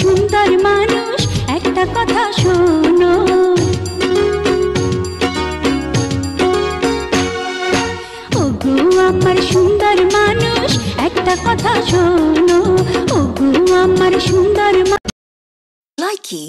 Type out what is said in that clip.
সুন্দর মানুষ, একটা কথা শোনো। ওগো আমার সুন্দর মানুষ, একটা কথা শোনো। ওগো আমার সুন্দর মানুষ Likey